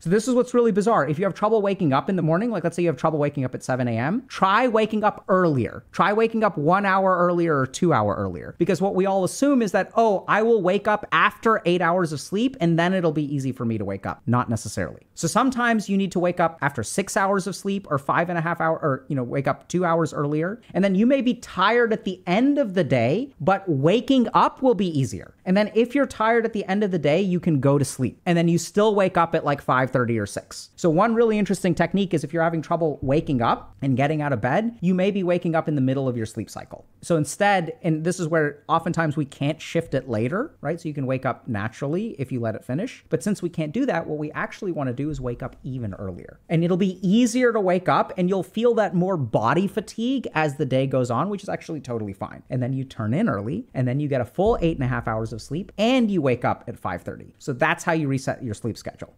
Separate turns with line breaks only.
So this is what's really bizarre. If you have trouble waking up in the morning, like let's say you have trouble waking up at 7 a.m., try waking up earlier. Try waking up one hour earlier or two hour earlier. Because what we all assume is that, oh, I will wake up after eight hours of sleep and then it'll be easy for me to wake up. Not necessarily. So sometimes you need to wake up after six hours of sleep or five and a half hour, or, you know, wake up two hours earlier. And then you may be tired at the end of the day, but waking up will be easier. And then if you're tired at the end of the day, you can go to sleep. And then you still wake up at like 5:30 or 6. So one really interesting technique is if you're having trouble waking up and getting out of bed, you may be waking up in the middle of your sleep cycle. So instead, and this is where oftentimes we can't shift it later, right? So you can wake up naturally if you let it finish. But since we can't do that, what we actually want to do is wake up even earlier. And it'll be easier to wake up and you'll feel that more body fatigue as the day goes on, which is actually totally fine. And then you turn in early and then you get a full eight and a half hours of sleep and you wake up at 5:30. So that's how you reset your sleep schedule.